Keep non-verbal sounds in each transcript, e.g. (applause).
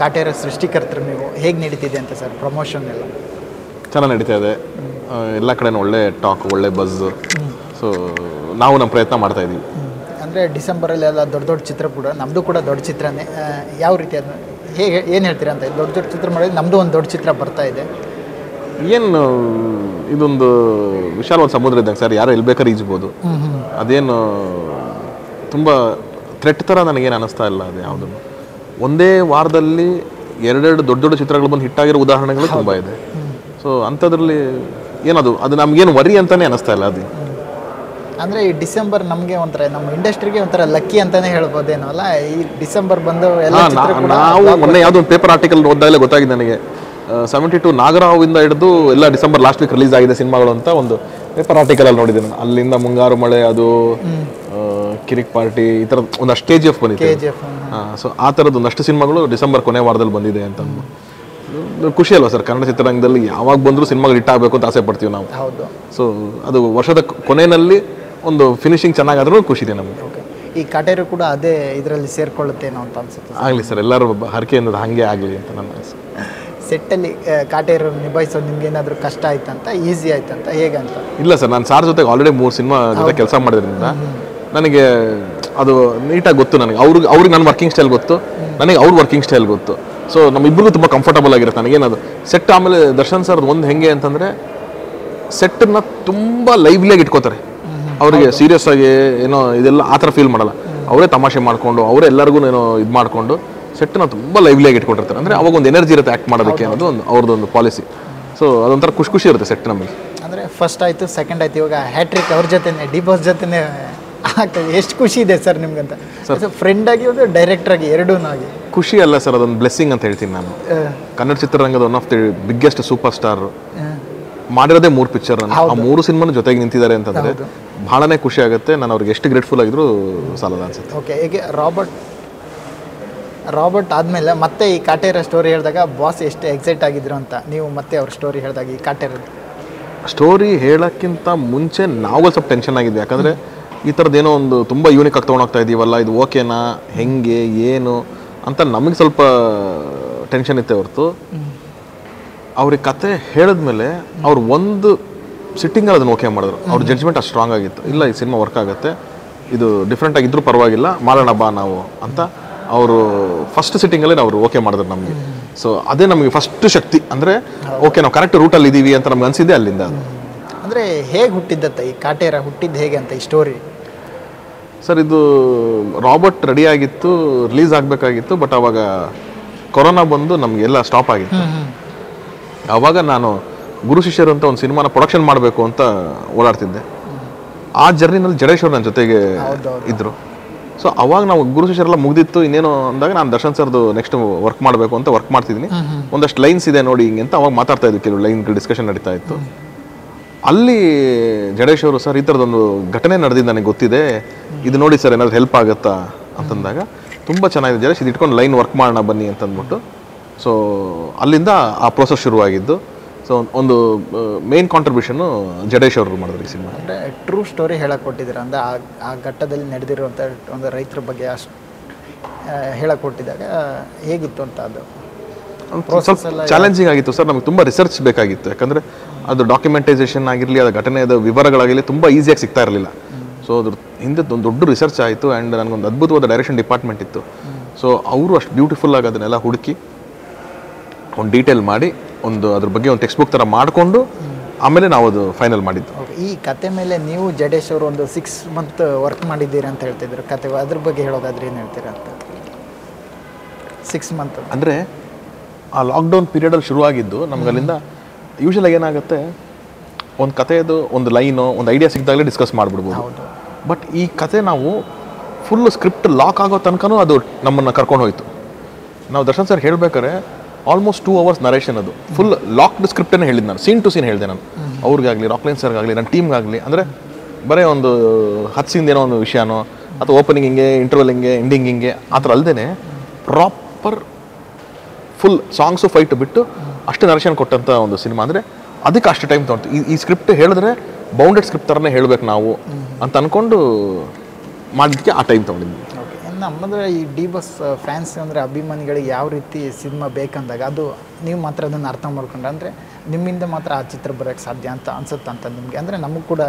ಕಾಟೇರ ಸೃಷ್ಟಿಕರ್ತರು ನೀವು. ಹೇಗೆ ನಡೀತಿದೆ ಅಂತ ಸರ್ ಪ್ರಮೋಷನ್ ಎಲ್ಲ? ಚೆನ್ನಾಗಿ ನಡೀತಾ ಇದೆ. ಎಲ್ಲ ಕಡೆನೂ ಒಳ್ಳೆ ಟಾಕ್ ಒಳ್ಳೆ ಬಸ್ ಸೊ ನಾವು ನಮ್ಮ ಪ್ರಯತ್ನ ಮಾಡ್ತಾ ಇದ್ದೀವಿ ಅಂದರೆ ಡಿಸೆಂಬರಲ್ಲಿ ಎಲ್ಲ ದೊಡ್ಡ ದೊಡ್ಡ ಚಿತ್ರ ಕೂಡ ನಮ್ಮದು ಕೂಡ ದೊಡ್ಡ ಚಿತ್ರನೇ. ಯಾವ ರೀತಿ ಅದನ್ನ ಹೇಗೆ ಏನು ಹೇಳ್ತೀರಾ ಅಂತ ದೊಡ್ಡ ದೊಡ್ಡ ಚಿತ್ರ ಮಾಡಿದ್ರೆ ನಮ್ಮದು ಒಂದು ದೊಡ್ಡ ಚಿತ್ರ ಬರ್ತಾ ಇದೆ. ಏನು ಇದೊಂದು ವಿಶಾಲವಾದ ಸಮುದ್ರ ಇದ್ದಂಗೆ ಸರ್ ಯಾರು ಎಲ್ಲಿ ಬೇಕಾದ್ರೂ ಈಜ್ಬೋದು. ಅದೇನು ತುಂಬ ಥ್ರೆಟ್ ಥರ ನನಗೇನು ಅನ್ನಿಸ್ತಾ ಇಲ್ಲ ಅದು ಯಾವುದನ್ನು. ಒಂದೇ ವಾರದಲ್ಲಿ ಎರಡೆರಡು ದೊಡ್ಡ ದೊಡ್ಡ ಚಿತ್ರಗಳು ಬಂದು ಹಿಟ್ಟಾಗಿರೋ ಉದಾಹರಣೆಗಳು ತುಂಬ ಇದೆ. ಸೊ ಅಂಥದ್ರಲ್ಲಿ ಏನದು? ಅದು ನಮಗೇನು ವರಿ ಅಂತಲೇ ಅನಿಸ್ತಾ ಇಲ್ಲ ಅದು. ಅಂದರೆ ಈ ಡಿಸೆಂಬರ್ ನಮಗೆ ಒಂಥರ ನಮ್ಮ ಇಂಡಸ್ಟ್ರಿಗೆ ಒಂಥರ ಲಕ್ಕಿ ಅಂತಾನೆ ಹೇಳ್ಬೋದೇನೋ ಅಲ್ಲ? ಈ ಡಿಸೆಂಬರ್ ಬಂದು ಎಲ್ಲ ನಾವು ಮೊನ್ನೆ ಯಾವುದೋ ಒಂದು ಪೇಪರ್ ಆರ್ಟಿಕಲ್ ಓದ್ದಾಗಲೇ ಗೊತ್ತಾಗಿದೆ ನನಗೆ. ಸೆವೆಂಟಿ ಟು ನಾಗರಾವಿಂದ ಹಿಡಿದು ಎಲ್ಲ ಡಿಸೆಂಬರ್ ಲಾಸ್ಟ್ ವೀಕ್ ರಿಲೀಸ್ ಆಗಿದೆ ಸಿನಿಮಾಗಳು ಅಂತ ಒಂದು ಪೇಪರ್ ಆರ್ಟಿಕಲ್ ಅಲ್ಲಿ ನೋಡಿದ್ದೀನಿ ಅಲ್ಲಿಂದ ಮುಂಗಾರು ಮಳೆ ಅದು ಕಿರಿಕ್ ಪಾರ್ಟಿ ಈ ಥರ ಒಂದು ಕೆ ಜಿ ಎಫ್ ಬಂದಿದೆ ಕೆ ಜಿ ಎಫ್ ಸೊ ಆ ಥರದ್ದು ಒಂದಷ್ಟು ಸಿನಿಮಾಗಳು ಡಿಸೆಂಬರ್ ಕೊನೆ ವಾರದಲ್ಲಿ ಬಂದಿದೆ ಅಂತ ಖುಷಿ ಅಲ್ವಾ ಸರ್ ಕನ್ನಡ ಚಿತ್ರರಂಗದಲ್ಲಿ ಯಾವಾಗ ಬಂದರೂ ಸಿನಿಮಾಗಳು ಹಿಟ್ ಆಗಬೇಕು ಅಂತ ಆಸೆ ಪಡ್ತೀವಿ ನಾವು. ಹೌದು. ಸೊ ಅದು ವರ್ಷದ ಕೊನೆಯಲ್ಲಿ ಒಂದು ಫಿನಿಶಿಂಗ್ ಚೆನ್ನಾಗಾದ್ರೂ ಖುಷಿ ಇದೆ ನಮಗೆ. ಈ ಕಟೇರು ಕೂಡ ಅದೇ ಇದರಲ್ಲಿ ಸೇರ್ಕೊಳ್ಳುತ್ತೇನೋ ಅಂತ ಅನ್ಸುತ್ತೆ ಆಗಲಿ ಸರ್ ಎಲ್ಲರೂ ಹರಕೆಯಿಂದ ಹಾಗೆ ಆಗಲಿ ಅಂತ ನನ್ನ ಆಸೆ ಸೆಟ್ಟಲ್ಲಿ ಕಾಟೇರು ನಿಭಾಯಿಸೋದು ನಿಮ್ಗೆ ಏನಾದರೂ ಕಷ್ಟ ಆಯ್ತಂತ ಈಸಿ ಆಯ್ತಂತ ಹೇಗಂತ? ಇಲ್ಲ ಸರ್ ನಾನು ಸಾರ್ ಜೊತೆಗೆ ಆಲ್ರೆಡಿ ಮೂರು ಸಿನಿಮಾ ಜೊತೆ ಕೆಲಸ ಮಾಡಿದ್ರಿಂದ ನನಗೆ ಅದು ನೀಟಾಗಿ ಗೊತ್ತು ನನಗೆ. ಅವ್ರಿಗೆ ಅವ್ರಿಗೆ ನನ್ನ ವರ್ಕಿಂಗ್ ಸ್ಟೈಲ್ ಗೊತ್ತು. ನನಗೆ ಅವ್ರ ವರ್ಕಿಂಗ್ ಸ್ಟೈಲ್ ಗೊತ್ತು. ಸೊ ನಮ್ಮಿಬ್ಬರಿಗೂ ತುಂಬ ಕಂಫರ್ಟಬಲ್ ಆಗಿರುತ್ತೆ. ನನಗೇನದು ಸೆಟ್ ಆಮೇಲೆ ದರ್ಶನ್ ಸರ್ ಒಂದು ಹೆಂಗೆ ಅಂತಂದರೆ ಸೆಟ್ಟನ್ನ ತುಂಬ ಲೈವ್ಲಿಯಾಗಿ ಇಟ್ಕೋತಾರೆ. ಅವರಿಗೆ ಸೀರಿಯಸ್ ಆಗಿ ಏನೋ ಇದೆಲ್ಲ ಆ ಥರ ಫೀಲ್ ಮಾಡಲ್ಲ. ಅವರೇ ತಮಾಷೆ ಮಾಡಿಕೊಂಡು, ಅವರೇ ಎಲ್ಲರಿಗೂ ಏನೋ ಇದು ಮಾಡಿಕೊಂಡು ಸೆಟ್ಟನ್ನ ತುಂಬ ಲೈವ್ಲಿಯಾಗಿ ಇಟ್ಕೊಂಡಿರ್ತಾರೆ. ಅಂದರೆ ಅವಾಗ ಒಂದು ಎನರ್ಜಿ ಇರುತ್ತೆ ಆ್ಯಕ್ಟ್ ಮಾಡೋದಕ್ಕೆ ಅನ್ನೋದು ಒಂದು ಅವ್ರದ್ದೊಂದು ಪಾಲಿಸಿ ಸೊ ಅದೊಂಥರ ಖುಷಿ ಖುಷಿ ಇರುತ್ತೆ ಸೆಟ್ ನಮಗೆ ಅಂದರೆ ಫಸ್ಟ್ ಆಯಿತು ಸೆಕೆಂಡ್ ಆಯ್ತು, ಇವಾಗ ಹ್ಯಾಟ್ರಿಕ್ ಅವ್ರ ಜೊತೆನೆ ಡಿ ಬಾಸ್ ಜೊತೆನೆ ಆಗ್ತದೆ ಎಷ್ಟು ಖುಷಿ ಇದೆ ಸರ್ ನಿಮ್ಗಂತ. ಫ್ರೆಂಡ್ ಆಗಿ ಒಂದು ಡೈರೆಕ್ಟರ್ ಆಗಿ ಎರಡೂ ಆಗಿ. ಖುಷಿ ಅಲ್ಲ ಸರ್ ಅದೊಂದು ಬ್ಲೆಸ್ಸಿಂಗ್ ಅಂತ ಹೇಳ್ತೀನಿ ನಾನು. ಕನ್ನಡ ಚಿತ್ರರಂಗದ one of the biggest super star ಮಾಡಿರೋದೇ ಮೂರು ಪಿಕ್ಚರ್ ಆ ಮೂರು ಸಿನಿಮಾನು ಜೊತೆಗೆ ನಿಂತಿದ್ದಾರೆ ಅಂತಂದ್ರೆ ಬಹಳನೇ ಖುಷಿ ಆಗುತ್ತೆ. ನಾನು ಅವ್ರಿಗೆ ಎಷ್ಟು ಗ್ರೇಟ್ಫುಲ್ ಆಗಿದ್ರು ಸಾಲದ ಅನ್ಸುತ್ತೆ. ಓಕೆ ಹೇಗೆ ರಾಬರ್ಟ್ ರಾಬರ್ಟ್ ಆದಮೇಲೆ ಮತ್ತೆ ಈ ಕಾಟೇರ ಸ್ಟೋರಿ ಹೇಳಿದಾಗ ಬಾಸ್ ಎಷ್ಟು ಎಕ್ಸೈಟ್ ಆಗಿದ್ರು ಅಂತ ನೀವು ಮತ್ತೆ ಅವ್ರ ಸ್ಟೋರಿ ಹೇಳಿದಾಗ ಈ ಕಾಟೇರ ಸ್ಟೋರಿ ಹೇಳೋಕ್ಕಿಂತ ಮುಂಚೆ ನಾವು ಸ್ವಲ್ಪ ಟೆನ್ಷನ್ ಆಗಿದ್ವಿ ಯಾಕಂದ್ರೆ ಈ ಥರದ್ದೇನೋ ಒಂದು ತುಂಬ ಯೂನಿಕ್ ಆಗಿ ತೊಗೊಂಡೋಗ್ತಾ ಇದ್ದೀವಲ್ಲ ಇದು ಓಕೆನಾ ಹೆಂಗೆ? ಏನು? ಅಂತ ನಮಗೆ ಸ್ವಲ್ಪ ಟೆನ್ಷನ್ ಇತ್ತೆ ಹೊರತು. ಅವ್ರಿಗೆ ಕತೆ ಹೇಳಿದ್ಮೇಲೆ ಅವ್ರು ಒಂದು ಸಿಟ್ಟಿಂಗಲ್ಲಿ ಅದನ್ನು ಓಕೆ ಮಾಡಿದ್ರು. ಅವ್ರ ಜಡ್ಜ್ಮೆಂಟ್ ಅಷ್ಟು ಸ್ಟ್ರಾಂಗ್ ಆಗಿತ್ತು. ಇಲ್ಲ, ಈ ಸಿನಿಮಾ ವರ್ಕ್ ಆಗುತ್ತೆ. ಇದು ಡಿಫ್ರೆಂಟ್ ಆಗಿದ್ರೂ ಪರವಾಗಿಲ್ಲ. ಮಾಡೋಣ ಬಾ ನಾವು ಅಂತ ಅವರು ಫಸ್ಟ್ ಸಿಟ್ಟಿಂಗಲ್ಲಿ ಅವರು ಓಕೆ ಮಾಡಿದ್ರು ನಮಗೆ. ಸೊ ಅದೇ ನಮಗೆ ಫಸ್ಟ್ ಶಕ್ತಿ. ಅಂದರೆ ಓಕೆ ನಾವು ಕರೆಕ್ಟ್ ರೂಟಲ್ಲಿ ಇದ್ದೀವಿ ಅಂತ ನಮ್ಗೆ ಅನಿಸಿದ್ದೆ ಅಲ್ಲಿಂದ ಅದು. ಅಂದರೆ ಹೇಗೆ ಹುಟ್ಟಿದ್ದತ್ತ ಈ ಕಾಟೇರ ಹುಟ್ಟಿದ್ದು ಹೇಗೆ ಅಂತ ಈ ಸ್ಟೋರಿ ಸರ್ ಇದು ರಾಬರ್ಟ್ ರೆಡಿ ಆಗಿತ್ತು ರಿಲೀಸ್ ಆಗಬೇಕಾಗಿತ್ತು ಬಟ್ ಅವಾಗ ಕೊರೋನಾ ಬಂದು ನಮಗೆಲ್ಲ ಸ್ಟಾಪ್ ಆಗಿತ್ತು. ಅವಾಗ ನಾನು ಗುರು ಶಿಷ್ಯರು ಅಂತ ಒಂದು ಸಿನಿಮಾನ ಪ್ರೊಡಕ್ಷನ್ ಮಾಡಬೇಕು ಅಂತ ಓಡಾಡ್ತಿದ್ದೆ. ಆ ಜರ್ನಿನಲ್ಲಿ ಜಡೇಶ್ವರ್ ನನ್ನ ಜೊತೆಗೆ ಇದ್ದರು ಸೊ ಅವಾಗ ನಾವು ಗುರು ಶಿಷ್ಯರೆಲ್ಲ ಮುಗ್ದಿತ್ತು ಇನ್ನೇನು ಅಂದಾಗ ನಾನು ದರ್ಶನ್ ಸರ್ದು ನೆಕ್ಸ್ಟ್ ವರ್ಕ್ ಮಾಡಬೇಕು ಅಂತ ವರ್ಕ್ ಮಾಡ್ತಿದ್ದೀನಿ. ಒಂದಷ್ಟು ಲೈನ್ಸ್ ಇದೆ ನೋಡಿ ಹಿಂಗೆ ಅಂತ ಅವಾಗ ಮಾತಾಡ್ತಾ ಇದ್ವಿ ಕೆಲವು ಲೈನ್ ಡಿಸ್ಕಷನ್ ನಡೀತಾ ಇತ್ತು. ಅಲ್ಲಿ ಜಡೇಶ್ ಅವರು ಸರ್ ಈ ಥರದೊಂದು ಘಟನೆ ನಡೆದಿದ್ದು ನನಗೆ ಗೊತ್ತಿದೆ. ಇದು ನೋಡಿ ಸರ್ ಏನಾದರೂ ಹೆಲ್ಪ್ ಆಗುತ್ತಾ? ಅಂತಂದಾಗ ತುಂಬ ಚೆನ್ನಾಗಿದೆ ಜಡೇಶ್ ಇದು ಇಟ್ಕೊಂಡು ಲೈನ್ ವರ್ಕ್ ಮಾಡೋಣ ಬನ್ನಿ ಅಂತಂದ್ಬಿಟ್ಟು. ಸೊ ಅಲ್ಲಿಂದ ಆ ಪ್ರೋಸೆಸ್ ಶುರುವಾಗಿದ್ದು. ಸೊ ಒಂದು ಮೇನ್ ಕಾಂಟ್ರಿಬ್ಯೂಷನು ಜಡೇಶ್ ಅವರು ಮಾಡಿದ್ರು ಈ ಸಿನಿಮಾ. ಅಂದರೆ ಟ್ರೂ ಸ್ಟೋರಿ ಹೇಳಕ್ಕೆ ಕೊಟ್ಟಿದ್ದೀರ ಅಂದರೆ ಆ ಆ ಘಟ್ಟದಲ್ಲಿ ನಡೆದಿರುವಂಥ ಒಂದು ರೈತರ ಬಗ್ಗೆ ಅಷ್ಟು ಹೇಳಕ್ಕೆ ಕೊಟ್ಟಿದ್ದಾಗ ಹೇಗಿತ್ತು ಅಂತ ಅದು? ಚಾಲೆಂಜಿಂಗ್ ಆಗಿತ್ತು ಸರ್ ನಮಗೆ ತುಂಬ ರಿಸರ್ಚ್ ಬೇಕಾಗಿತ್ತು. ಯಾಕಂದರೆ ಅದು ಡಾಕ್ಯುಮೆಂಟೈಸೇಷನ್ ಆಗಿರಲಿ ಅದು ಘಟನೆಯ ವಿವರಗಳಾಗಿರಲಿ ತುಂಬ ಈಸಿಯಾಗಿ ಸಿಗ್ತಾ ಇರಲಿಲ್ಲ. ಸೊ ಅದ್ರ ಹಿಂದೆ ಒಂದು ದೊಡ್ಡ ರಿಸರ್ಚ್ ಆಯಿತು ಆ್ಯಂಡ್ ನನಗೊಂದು ಅದ್ಭುತವಾದ ಡೈರೆಕ್ಷನ್ ಡಿಪಾರ್ಟ್ಮೆಂಟ್ ಇತ್ತು. ಸೊ ಅವರು ಅಷ್ಟು ಬ್ಯೂಟಿಫುಲ್ ಆಗಿ ಅದನ್ನೆಲ್ಲ ಹುಡುಕಿ ಒಂದು ಡೀಟೇಲ್ ಮಾಡಿ ಒಂದು ಅದ್ರ ಬಗ್ಗೆ ಒಂದು ಟೆಕ್ಸ್ಟ್ ಬುಕ್ ಥರ ಮಾಡಿಕೊಂಡು ಆಮೇಲೆ ನಾವು ಅದು ಫೈನಲ್ ಮಾಡಿದ್ದು. ಈ ಕತೆ ಮೇಲೆ ನೀವು ಜಡೇಶ್ ಅವರು ಒಂದು ಸಿಕ್ಸ್ ಮಂತ್ ವರ್ಕ್ ಮಾಡಿದ್ದೀರಿ ಅಂತ ಹೇಳ್ತಿದ್ರು. ಕತೆ ಅದ್ರ ಬಗ್ಗೆ ಹೇಳೋದಾದ್ರೆ ಏನು ಹೇಳ್ತೀರಾ ಅಂತ? ಸಿಕ್ಸ್ ಮಂತ್ ಅಂದರೆ ಆ ಲಾಕ್ಡೌನ್ ಪೀರಿಯಡಲ್ಲಿ ಶುರುವಾಗಿದ್ದು ನಮ್ಗೆ ಅಲ್ಲಿಂದ ಯೂಶಲಾಗಿ ಏನಾಗುತ್ತೆ ಒಂದು ಕಥೆಯದು ಒಂದು ಲೈನು ಒಂದು ಐಡಿಯಾ ಸಿಕ್ಕಿದಾಗಲೇ ಡಿಸ್ಕಸ್ ಮಾಡಿಬಿಡ್ಬೋದು. ಬಟ್ ಈ ಕತೆ ನಾವು ಫುಲ್ ಸ್ಕ್ರಿಪ್ಟ್ ಲಾಕ್ ಆಗೋ ತನಕನೂ ಅದು ನಮ್ಮನ್ನು ಕರ್ಕೊಂಡು ಹೋಯಿತು. ನಾವು ದರ್ಶನ್ ಸರ್ ಹೇಳ್ಬೇಕಾದ್ರೆ ಆಲ್ಮೋಸ್ಟ್ ಟೂ ಅವರ್ಸ್ ನರೇಷನ್ ಅದು. ಫುಲ್ ಲಾಕ್ಡ್ ಸ್ಕ್ರಿಪ್ಟನ್ನು ಹೇಳಿದ್ದು ನಾನು. ಸೀನ್ ಟು ಸೀನ್ ಹೇಳಿದೆ ನಾನು. ಅವ್ರಿಗಾಗಲಿ ರಾಕ್ಲೈನ್ ಸರ್ಗಾಗಲಿ ನನ್ನ ಟೀಮ್ಗಾಗಲಿ ಅಂದರೆ ಬರೀ ಒಂದು ಹತ್ಸಿಂದ ಏನೋ ಒಂದು ವಿಷಯನೋ ಅಥವಾ ಓಪನಿಂಗ್ ಹಿಂಗೆ ಇಂಟರ್ವಲ್ ಹಿಂಗೆ ಎಂಡಿಂಗ್ ಹಿಂಗೆ ಆ ಥರ ಅಲ್ಲದೆ ಪ್ರಾಪರ್ ಫುಲ್ ಸಾಂಗ್ಸು ಫೈಟ್ ಬಿಟ್ಟು ಅಷ್ಟು ನರೇಷನ್ ಕೊಟ್ಟಂಥ ಒಂದು ಸಿನಿಮಾ ಅಂದರೆ ಅದಕ್ಕೆ ಅಷ್ಟು ಟೈಮ್ ತಗೊಂಡು ಈ ಈ ಸ್ಕ್ರಿಪ್ಟ್ ಹೇಳಿದ್ರೆ ಬೌಂಡೆಡ್ ಸ್ಕ್ರಿಪ್ಟ್ ಥರನೇ ಹೇಳ್ಬೇಕು ನಾವು ಅಂತ ಅಂದ್ಕೊಂಡು ಮಾಡಲಿಕ್ಕೆ ಆ ಟೈಮ್ ತೊಗೊಂಡಿದ್ವಿ. ಓಕೆ ನಮ್ಮದು ಈ ಡಿ ಬಸ್ ಫ್ಯಾನ್ಸ್ ಅಂದರೆ ಅಭಿಮಾನಿಗಳಿಗೆ ಯಾವ ರೀತಿ ಸಿನಿಮಾ ಬೇಕಂದಾಗ ಅದು ನೀವು ಮಾತ್ರ ಅದನ್ನು ಅರ್ಥ ಮಾಡ್ಕೊಂಡ್ರೆ. ಅಂದರೆ ನಿಮ್ಮಿಂದ ಮಾತ್ರ ಆ ಚಿತ್ರ ಬರೋಕ್ಕೆ ಸಾಧ್ಯ ಅಂತ ಅನ್ಸುತ್ತೆ ಅಂತ ನಿಮಗೆ? ಅಂದರೆ ನಮಗೂ ಕೂಡ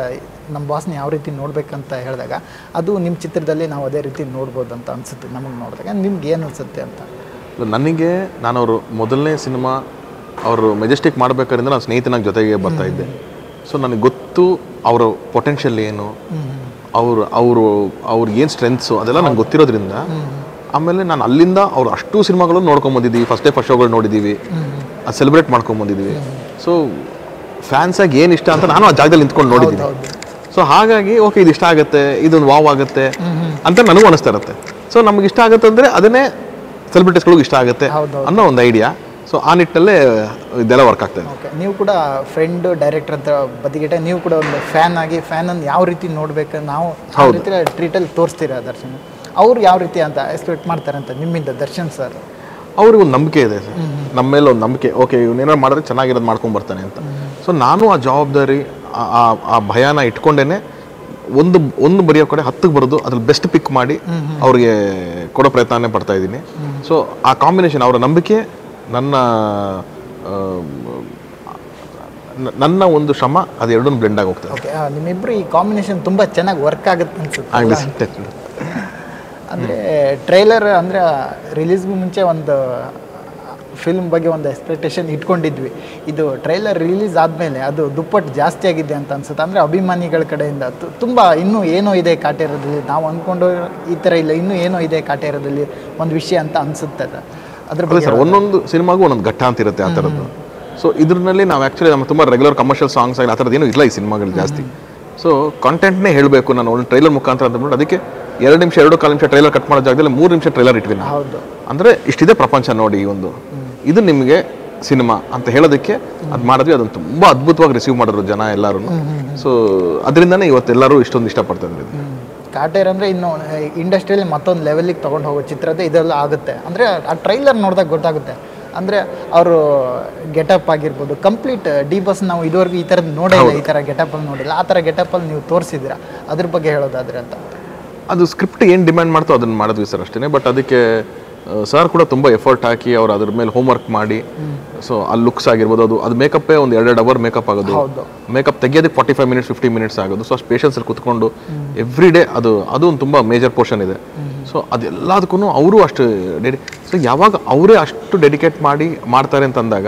ನಮ್ಮ ಬಾಸ್ನ ಯಾವ ರೀತಿ ನೋಡಬೇಕಂತ ಹೇಳಿದಾಗ ಅದು ನಿಮ್ಮ ಚಿತ್ರದಲ್ಲಿ ನಾವು ಅದೇ ರೀತಿ ನೋಡ್ಬೋದು ಅಂತ ಅನ್ಸುತ್ತೆ ನಮಗೆ ನೋಡಿದಾಗ. ನಿಮ್ಗೆ ಏನು ಅನ್ಸುತ್ತೆ ಅಂತ? ನನಗೆ ನಾನು ಅವರು ಮೊದಲನೇ ಸಿನಿಮಾ ಅವರು ಮೆಜೆಸ್ಟಿಕ್ ಮಾಡಬೇಕಾದ್ರಿಂದ ನಾನು ಸ್ನೇಹಿತನ ಜೊತೆಗೆ ಬರ್ತಾ ಇದ್ದೆ. ಸೊ ನನಗೆ ಗೊತ್ತು ಅವರ ಪೊಟೆನ್ಷಿಯಲ್ ಏನು ಅವರು ಅವರು ಅವ್ರಿಗೆ ಏನು ಸ್ಟ್ರೆಂತ್ಸು ಅದೆಲ್ಲ ನಂಗೆ ಗೊತ್ತಿರೋದ್ರಿಂದ ಆಮೇಲೆ ನಾನು ಅಲ್ಲಿಂದ ಅವ್ರು ಅಷ್ಟು ಸಿನಿಮಾಗಳನ್ನು ನೋಡ್ಕೊಂಬಂದಿದ್ದೀವಿ ಫಸ್ಟ್ ಡೇ ಫಸ್ಟ್ ಶೋಗಳು ನೋಡಿದ್ದೀವಿ. ಅದು ಸೆಲೆಬ್ರೇಟ್ ಮಾಡ್ಕೊಂಬಂದಿದ್ದೀವಿ ಸೊ ಫ್ಯಾನ್ಸಾಗಿ ಏನು ಇಷ್ಟ ಅಂತ ನಾನು ಆ ಜಾಗದಲ್ಲಿ ನಿಂತ್ಕೊಂಡು ನೋಡಿದ್ದೀನಿ. ಸೊ ಹಾಗಾಗಿ ಓಕೆ ಇದು ಇಷ್ಟ ಆಗುತ್ತೆ ಇದೊಂದು ವಾವ್ ಆಗುತ್ತೆ ಅಂತ ನನಗೂ ಅನಿಸ್ತಾ ಇರುತ್ತೆ. ಸೊ ನಮ್ಗೆ ಇಷ್ಟ ಆಗುತ್ತೆ ಅಂದರೆ ಅದನ್ನೇ ಸೆಲೆಬ್ರಿಟೀಸ್ಗಳಿಗೂ ಇಷ್ಟ ಆಗುತ್ತೆ ಅನ್ನೋ ಒಂದು ಐಡಿಯಾ ಸೊ ಆ ನಿಟ್ಟಲ್ಲೇ ಇದೆಲ್ಲ ವರ್ಕ್ ಆಗ್ತಾ ಇದೆ. ಓಕೆ ನೀವು ಕೂಡ ಫ್ರೆಂಡ್ ಡೈರೆಕ್ಟರ್ ಅಂತ ಬದಿಗಿಟ್ಟೆ ನೀವು ಕೂಡ ಒಂದು ಫ್ಯಾನ್ ಆಗಿ ಫ್ಯಾನನ್ನು ಯಾವ ರೀತಿ ನೋಡ್ಬೇಕು ನಾವು ಯಾವ ರೀತಿ ಟ್ರೀಟಲ್ಲಿ ತೋರಿಸ್ತೀರಾ ದರ್ಶನ್? ಅವ್ರು ಯಾವ ರೀತಿ ಅಂತ ಎಕ್ಸ್ಪೆಕ್ಟ್ ಮಾಡ್ತಾರೆ ಅಂತ ನಿಮ್ಮಿಂದ ದರ್ಶನ್ ಸರ್ ಅವ್ರಿಗೆ ಒಂದು ನಂಬಿಕೆ ಇದೆ ಸರ್. ನಮ್ಮ ಮೇಲೆ ಒಂದು ನಂಬಿಕೆ ಓಕೆ ಇವನೇನಾರು ಮಾಡಿದ್ರೆ ಚೆನ್ನಾಗಿರೋದು ಮಾಡ್ಕೊಂಡು ಬರ್ತಾನೆ ಅಂತ. ಸೊ ನಾನು ಆ ಜವಾಬ್ದಾರಿ ಆ- ಆ- ಆ ಭಯನ ಇಟ್ಕೊಂಡೇನೆ ಒಂದು ಒಂದು ಬರೆಯೋ ಕಡೆ ಹತ್ತಿಗೆ ಬರೋದು ಅದ್ರಲ್ಲಿ ಬೆಸ್ಟ್ ಪಿಕ್ ಮಾಡಿ ಅವ್ರಿಗೆ ಕೊಡೋ ಪ್ರಯತ್ನನೇ ಪಡ್ತಾ ಇದ್ದೀನಿ. ಸೊ ಆ ಕಾಂಬಿನೇಷನ್ ಅವರ ನಂಬಿಕೆ ನನ್ನ ನನ್ನ ಒಂದು ಶ್ರಮ ಅದೆರಡನ್ನು ಬ್ಲೆಂಡ್ ಆಗಿ ಹೋಗ್ತದೆ. ಓಕೆ ನಿಮ್ಮಿಬ್ಬರು ಈ ಕಾಂಬಿನೇಷನ್ ತುಂಬ ಚೆನ್ನಾಗಿ ವರ್ಕ್ ಆಗುತ್ತೆ ಅನ್ಸುತ್ತೆ ಅಂದರೆ ಟ್ರೈಲರ್ ಅಂದರೆ ರಿಲೀಸ್ಗೂ ಮುಂಚೆ ಒಂದು ಫಿಲ್ಮ್ ಬಗ್ಗೆ ಒಂದು ಎಕ್ಸ್ಪೆಕ್ಟೇಷನ್ ಇಟ್ಕೊಂಡಿದ್ವಿ. ಇದು ಟ್ರೈಲರ್ ರಿಲೀಸ್ ಆದಮೇಲೆ ಅದು ದುಪ್ಪಟ್ಟು ಜಾಸ್ತಿ ಆಗಿದೆ ಅಂತ ಅನ್ಸುತ್ತೆ. ಅಂದರೆ ಅಭಿಮಾನಿಗಳ ಕಡೆಯಿಂದ ತುಂಬ ಇನ್ನೂ ಏನೋ ಇದೆ ಕಾಟೇರದಲ್ಲಿ. ನಾವು ಅಂದ್ಕೊಂಡು ಈ ಥರ ಇಲ್ಲ ಇನ್ನೂ ಏನೋ ಇದೆ ಕಾಟೇರದಲ್ಲಿ ಒಂದು ವಿಷಯ ಅಂತ ಅನ್ಸುತ್ತೆ ಅದು. ಅದ್ರ ಬಗ್ಗೆ ಸರ್ ಒಂದೊಂದು ಸಿನಿಮಾಗೂ ಒಂದೊಂದು ಘಟ್ಟ ಅಂತ ಇರುತ್ತೆ ಆ ಥರದ್ದು. ಸೊ ಇದ್ರಲ್ಲಿ ನಾವು ಆ್ಯಕ್ಚುಲಿ ನಮ್ಮ ತುಂಬ ರೆಗ್ಯುಲರ್ ಕಮರ್ಷಿಯಲ್ ಸಾಂಗ್ಸ್ ಆಗಲಿ ಆ ಥರದ್ದು ಏನು ಇಲ್ಲ ಈ ಸಿನಿಮಾಗಳು ಜಾಸ್ತಿ. ಸೊ ಕಂಟೆಂಟ್ನೇ ಹೇಳಬೇಕು ನಾನು ಒಂದು ಟ್ರೈಲರ್ ಮುಖಾಂತರ ಅಂತ ಅಂದ್ಬಿಟ್ಟು ಅದಕ್ಕೆ ಎರಡು ನಿಮಿಷ ಎರಡು ಕಾಲು ನಿಮಿಷ ಟ್ರೈಲರ್ ಕಟ್ ಮಾಡೋ ಜಾಗದಲ್ಲಿ ಮೂರು ನಿಮಿಷ ಟ್ರೈಲರ್ ಇಟ್ವಿ ನಾವು. ಅಂದರೆ ಇಷ್ಟಿದೆ ಪ್ರಪಂಚ ನೋಡಿ ಈ ಒಂದು. ಇದು ನಿಮಗೆ ಸಿನಿಮಾ ಅಂತ ಹೇಳೋದಕ್ಕೆ ಅದು ಮಾಡಿದ್ವಿ ಅದನ್ನು ತುಂಬ ಅದ್ಭುತವಾಗಿ ರಿಸೀವ್ ಮಾಡಿದ್ರು ಜನ ಎಲ್ಲರೂ ಸೊ ಅದರಿಂದನೇ ಇವತ್ತೆಲ್ಲರೂ ಇಷ್ಟೊಂದು ಇಷ್ಟಪಡ್ತಾ ಇದ್ದಾರೆ. ಇದು. ಕಾಟೇರ್ ಅಂದರೆ ಇನ್ನು ಇಂಡಸ್ಟ್ರಿಯಲ್ಲಿ ಮತ್ತೊಂದು ಲೆವೆಲಿಗೆ ತೊಗೊಂಡು ಹೋಗೋ ಚಿತ್ರತೆ ಇದೆಲ್ಲ ಆಗುತ್ತೆ. ಅಂದರೆ ಆ ಟ್ರೈಲರ್ ನೋಡಿದಾಗ ಗೊತ್ತಾಗುತ್ತೆ. ಅಂದರೆ ಅವರು ಗೆಟಪ್ ಆಗಿರ್ಬೋದು ಕಂಪ್ಲೀಟ್ ಡಿ ಬಸ್ ನಾವು ಇದುವರೆಗೂ ಈ ಥರದ್ದು ನೋಡಿಲ್ಲ ಈ ಥರ ಗೆಟಪಲ್ಲಿ ನೋಡಿಲ್ಲ. ಆ ಥರ ಗೆಟಪಲ್ಲಿ ನೀವು ತೋರಿಸಿದ್ದೀರಾ? ಅದ್ರ ಬಗ್ಗೆ ಹೇಳೋದಾದ್ರೆ ಅಂತ. ಅದು ಸ್ಕ್ರಿಪ್ಟ್ ಏನು ಡಿಮ್ಯಾಂಡ್ ಮಾಡ್ತೋ ಅದನ್ನು ಮಾಡಿದ್ವಿ ಸರ್ ಅಷ್ಟೇ ಬಟ್ ಅದಕ್ಕೆ ಸರ್ ಕೂಡ ತುಂಬ ಎಫರ್ಟ್ ಹಾಕಿ ಅವ್ರು ಅದ್ರ ಮೇಲೆ ಹೋಮ್ವರ್ಕ್ ಮಾಡಿ. ಸೊ ಅಲ್ಲಿ ಲುಕ್ಸ್ ಆಗಿರ್ಬೋದು ಅದು ಅದು ಮೇಕಪ್ಪೇ ಒಂದು ಎರಡೆರಡು ಅವರ್ ಮೇಕಪ್ ಆಗೋದು. ಮೇಕಪ್ ತೆಗಿಯೋದಕ್ಕೆ forty five minutes fifty minutes ಆಗೋದು ಸೊ ಅಷ್ಟು ಪೇಷನ್ಸಲ್ಲಿ ಕುತ್ಕೊಂಡು ಎವ್ರಿ ಡೇ ಅದು ಅದು ಒಂದು ತುಂಬ ಮೇಜರ್ ಪೋರ್ಷನ್ ಇದೆ. ಸೊ ಅದೆಲ್ಲದಕ್ಕೂ ಅವರು ಅಷ್ಟು ಡೆಡಿ ಸೊ ಯಾವಾಗ ಅವರೇ ಅಷ್ಟು ಡೆಡಿಕೇಟ್ ಮಾಡಿ ಮಾಡ್ತಾರೆ ಅಂತ ಅಂದಾಗ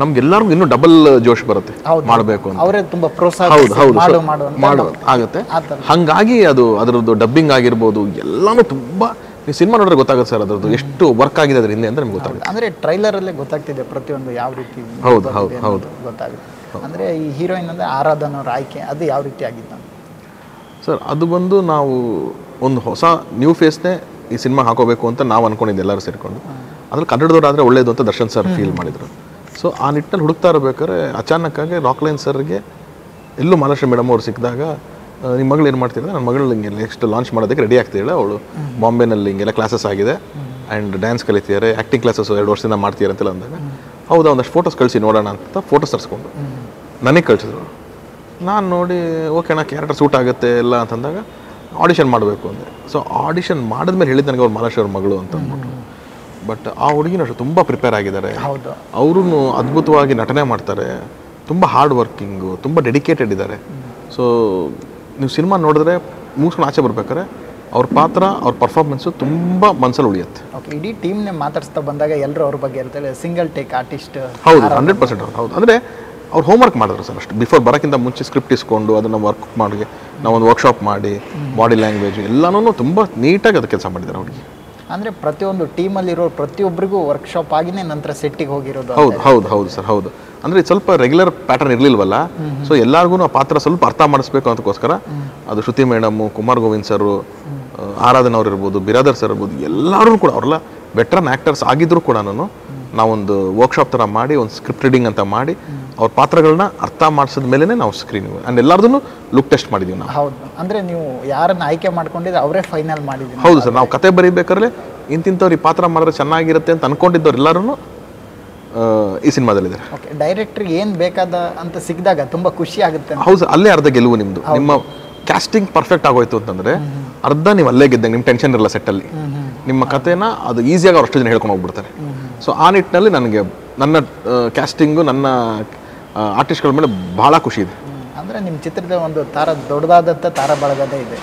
ನಮ್ಗೆಲ್ಲರಿಗೂ ಇನ್ನೂ ಡಬಲ್ ಜೋಶ್ ಬರುತ್ತೆ. ಮಾಡಬೇಕು ಅಂತ. ಅವರೇ ತುಂಬ ಪ್ರೋತ್ಸಾಹ ಹೌದು ಹೌದು. ಮಾಡು ಆಗುತ್ತೆ. ಹಂಗಾಗಿ ಅದು ಅದರದ್ದು ಡಬ್ಬಿಂಗ್ ಆಗಿರ್ಬೋದು ಎಲ್ಲಾನು ತುಂಬಾ ನೀವು ಸಿನಿಮಾ ನೋಡಿದ್ರೆ ಗೊತ್ತಾಗುತ್ತೆ ಸರ್ ಅದರದ್ದು ಎಷ್ಟು ವರ್ಕ್ ಆಗಿದೆ ಅದರ ಹಿಂದೆ ಅಂದ್ರೆ ನಿಮ್ಗೆ ಗೊತ್ತಾಗುತ್ತೆ. ಅಂದರೆ ಟ್ರೈಲರಲ್ಲೇ ಗೊತ್ತಾಗ್ತಿದೆ ಪ್ರತಿಯೊಂದು ಯಾವ ರೀತಿ ಹೌದು, ಹೌದು ಹೌದು, ಗೊತ್ತಾಗುತ್ತೆ. ಅಂದರೆ ಈ ಹೀರೋಯಿನ್ ಅಂದರೆ ಆರಾಧನ ಅವ್ರ ಆಯ್ಕೆ ಅದು ಯಾವ ರೀತಿ ಆಗಿತ್ತು ಸರ್ ಅದು ಬಂದು ನಾವು ಒಂದು ಹೊಸ ನ್ಯೂ ಫೇಸ್ನೇ ಈ ಸಿನಿಮಾ ಹಾಕೋಬೇಕು ಅಂತ ನಾವು ಅನ್ಕೊಂಡಿದ್ದೆ ಎಲ್ಲರೂ ಸೇರಿಕೊಂಡು. ಅದ್ರಲ್ಲಿ ಕನ್ನಡದವ್ರು ಆದರೆ ಒಳ್ಳೇದು ಅಂತ ದರ್ಶನ್ ಸರ್ ಫೀಲ್ ಮಾಡಿದ್ರು. ಸೊ ಆ ನಿಟ್ಟಿನಲ್ಲಿ ಹುಡುಕ್ತಾ ಇರಬೇಕಾದ್ರೆ ಅಚಾನಕ್ಕಾಗಿ ರಾಕ್ಲೈನ್ ಸರ್ಗೆ ಎಲ್ಲೂ ಮಹಾಲಕ್ಷ್ಮಿ ಮೇಡಮ್ ಅವ್ರು ಸಿಕ್ಕಿದಾಗ ನಿಮ್ಮ ಮಗಳು ಏನು ಮಾಡ್ತಿದ್ರೆ ನನ್ನ ಮಗಳು ಹಿಂಗೆ ನೆಕ್ಸ್ಟ್ ಲಾಂಚ್ ಮಾಡೋದಕ್ಕೆ ರೆಡಿ ಆಗ್ತಿದ್ದಾಳೆ ಅವಳು ಬಾಂಬೆನಲ್ಲಿ ಹಿಂಗೆಲ್ಲ ಕ್ಲಾಸಸ್ ಆಗಿದೆ. ಆ್ಯಂಡ್ ಡ್ಯಾನ್ಸ್ ಕಲಿತಿದ್ದಾರೆ. ಆ್ಯಕ್ಟಿಂಗ್ ಕ್ಲಾಸಸ್ ಎರಡು ವರ್ಷದಿಂದ ಮಾಡ್ತಿದ್ದಾರೆ ಅಂತೆಲ್ಲ ಅಂದಾಗ ಹೌದಾ ಒಂದಷ್ಟು ಫೋಟೋಸ್ ಕಳಿಸಿ ನೋಡೋಣ ಅಂತ ಫೋಟೋಸ್ ತರಿಸ್ಕೊಂಡು ನನಗೆ ಕಳಿಸಿದ್ರು ನಾನು ನೋಡಿ ಓಕೆ ನಾ ಕ್ಯಾರೆಕ್ಟರ್ ಸೂಟ್ ಆಗುತ್ತೆ ಎಲ್ಲ ಅಂತಂದಾಗ ಆಡಿಷನ್ ಮಾಡಬೇಕು ಅಂದೆ. ಸೊ ಆಡಿಷನ್ ಮಾಡಿದ್ಮೇಲೆ ಹೇಳಿದ್ದು ನನಗೆ ಅವ್ರು ಮಹಾರಾಷ್ಟ್ರ ಅವ್ರ ಮಗಳು ಅಂತ ಅಂದ್ಬಿಟ್ಟು. ಬಟ್ ಆ ಹುಡುಗಿನ ಅಷ್ಟು ತುಂಬ ಪ್ರಿಪೇರ್ ಆಗಿದ್ದಾರೆ. ಅವರು ಅದ್ಭುತವಾಗಿ ನಟನೆ ಮಾಡ್ತಾರೆ. ತುಂಬ ಹಾರ್ಡ್ ವರ್ಕಿಂಗು ತುಂಬ ಡೆಡಿಕೇಟೆಡ್ ಇದ್ದಾರೆ. ಸೊ ನೀವು ಸಿನಿಮಾ ನೋಡಿದ್ರೆ ಮುಗಿಸ್ಕೊಂಡು ಆಚೆ ಬರ್ಬೇಕಾದ್ರೆ ಅವ್ರ ಪಾತ್ರ ಅವ್ರ ಪರ್ಫಾರ್ಮೆನ್ಸು ತುಂಬ ಮನಸ್ಸಲ್ಲಿ ಉಳಿಯುತ್ತೆ. ಓಕೆ ಇಡೀ ಟೀಮ್ನೇ ಮಾತಾಡ್ಸ್ತಾ ಬಂದಾಗ ಎಲ್ಲರೂ ಅವ್ರ ಬಗ್ಗೆ ಹೇಳ್ತಾರೆ ಸಿಂಗಲ್ ಟೇಕ್ ಆರ್ಟಿಸ್ಟ್ ಹೌದು ಹಂಡ್ರೆಡ್ ಪರ್ಸೆಂಟ್ ಹೌದು ಹೌದು. ಅಂದರೆ ಅವ್ರು ಹೋಮ್ವರ್ಕ್ ಮಾಡಿದ್ರು ಸರ್ ಅಷ್ಟು. ಬಿಫೋರ್ ಬರೋಕ್ಕಿಂತ ಮುಂಚೆ ಸ್ಕ್ರಿಪ್ಟ್ ಇಸ್ಕೊಂಡು ಅದನ್ನು ವರ್ಕ್ ಮಾಡಿ ನಾವೊಂದು ವರ್ಕ್ಶಾಪ್ ಮಾಡಿ ಬಾಡಿ ಲ್ಯಾಂಗ್ವೇಜ್ ಎಲ್ಲನೂ ತುಂಬ ನೀಟಾಗಿ ಅದು ಕೆಲಸ ಮಾಡಿದ್ದಾರೆ ಅವ್ರಿಗೆ. ಅಂದರೆ ಪ್ರತಿಯೊಂದು ಟೀಮಲ್ಲಿರೋ ಪ್ರತಿಯೊಬ್ಬರಿಗೂ ವರ್ಕ್ಶಾಪ್ ಆಗಿನೇ ನಂತರ ಸೆಟ್ಟಿಗೆ ಹೋಗಿರೋದು ಹೌದು ಹೌದು ಹೌದು ಸರ್ ಹೌದು. ಅಂದ್ರೆ ಸ್ವಲ್ಪ ರೆಗ್ಯುಲರ್ ಪ್ಯಾಟರ್ನ್ ಇರಲಿಲ್ವಲ್ಲ? ಸೊ ಎಲ್ಲರಿಗೂ ಆ ಪಾತ್ರ ಸ್ವಲ್ಪ ಅರ್ಥ ಮಾಡಿಸ್ಬೇಕು ಅಂತಕ್ಕೋಸ್ಕರ ಅದು ಶ್ರುತಿ ಮೇಡಮ್ ಕುಮಾರ್ ಗೋವಿಂದ್ ಸರ್ ಆರಾಧನ ಅವ್ರು ಇರ್ಬೋದು ಬಿರಾದರ್ ಸರ್ ಇರ್ಬೋದು ಎಲ್ಲರೂ ಕೂಡ ಅವ್ರಲ್ಲ ವೆಟ್ರನ್ ಆಕ್ಟರ್ಸ್ ಆಗಿದ್ರು ಕೂಡ ನಾನು ನಾವೊಂದು ವರ್ಕ್ಶಾಪ್ ಥರ ಮಾಡಿ ಒಂದು ಸ್ಕ್ರಿಪ್ಟ್ ರೀಡಿಂಗ್ ಅಂತ ಮಾಡಿ ಅವ್ರ ಪಾತ್ರಗಳನ್ನ ಅರ್ಥ ಮಾಡಿಸಿದ ಮೇಲೆ ನಾವು ಸ್ಕ್ರೀನ್ ಅಂಡ್ ಎಲ್ಲರದನ್ನು ಲುಕ್ ಟೆಸ್ಟ್ ಮಾಡಿದ್ದೀವಿ ನಾವು. ಹೌದು. ಅಂದರೆ ನೀವು ಯಾರನ್ನ ಆಯ್ಕೆ ಮಾಡ್ಕೊಂಡಿದ್ರೆ ಅವರೇ ಫೈನಲ್ ಮಾಡಿದ್ವಿ ಹೌದು ಸರ್ ನಾವು ಕತೆ ಬರೀಬೇಕಾದ್ರೆ ಇಂತಿಂಥವ್ರು ಈ ಪಾತ್ರ ಮಾಡಿದ್ರೆ ಚೆನ್ನಾಗಿರುತ್ತೆ ಅಂತ ಅನ್ಕೊಂಡಿದ್ದವ್ರು ಎಲ್ಲರೂ ಈ ಸಿನಿಮಾದಲ್ಲಿದ್ದಾರೆ. ಓಕೆ ಡೈರೆಕ್ಟ್ರಿಗೆ ಏನು ಬೇಕಾದ ಅಂತ ಸಿಕ್ಕಿದಾಗ ತುಂಬ ಖುಷಿ ಆಗುತ್ತೆ ಹೌದು ಅಲ್ಲೇ ಅರ್ಧ ಗೆಲುವು ನಿಮ್ಮದು ನಿಮ್ಮ ಕ್ಯಾಸ್ಟಿಂಗ್ ಪರ್ಫೆಕ್ಟ್ ಆಗೋಯ್ತು ಅಂತಂದ್ರೆ ಅರ್ಧ ನೀವು ಅಲ್ಲೇ ಗೆದ್ದಂಗೆ ನಿಮ್ಮ ಟೆನ್ಷನ್ ಇರಲ್ಲ ಸೆಟ್ಟಲ್ಲಿ. ನಿಮ್ಮ ಕಥೆನ ಅದು ಈಸಿಯಾಗಿ ಅವ್ರು ಅಷ್ಟು ಜನ ಹೇಳ್ಕೊಂಡು ಹೋಗ್ಬಿಡ್ತಾರೆ. ಸೊ ಆ ನಿಟ್ಟಿನಲ್ಲಿ ನನಗೆ ನನ್ನ ಕ್ಯಾಸ್ಟಿಂಗು ನನ್ನ ಆರ್ಟಿಸ್ಟ್ಗಳ ಮೇಲೆ ಭಾಳ ಖುಷಿ ಇದೆ. ಅಂದರೆ ನಿಮ್ಮ ಚಿತ್ರದ ಒಂದು ತಾರ ದೊಡ್ಡದಾದಂಥ ತಾರ ಬಳಗದೇ ಇದೆ